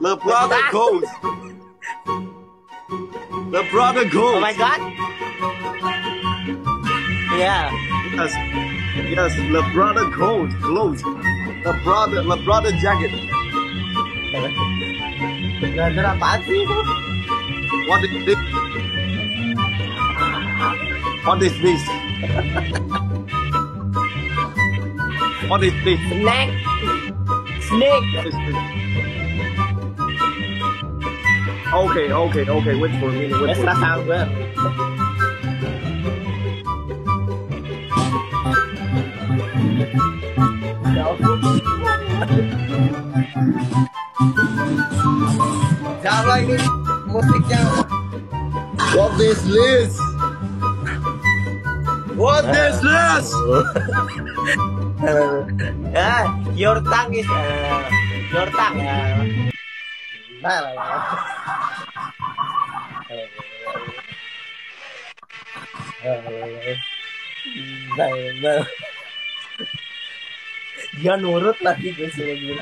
The brother goes. The brother goes. Oh my god. Yeah. Yes. Yes. The brother goes. Clothes. The brother. The brother jacket. Brother apaan sih itu? What is this? What is this? What is this? Snake. Snake. What is this? Okay, okay, okay. Wait for a minute. Wait for a Extra minute. sound gue. Siapa ini musiknya? What is this? What is this? Ah, your tongue is uh, your tongue. Uh, nah, lah, ya. Dia nurut lagi suruh gini.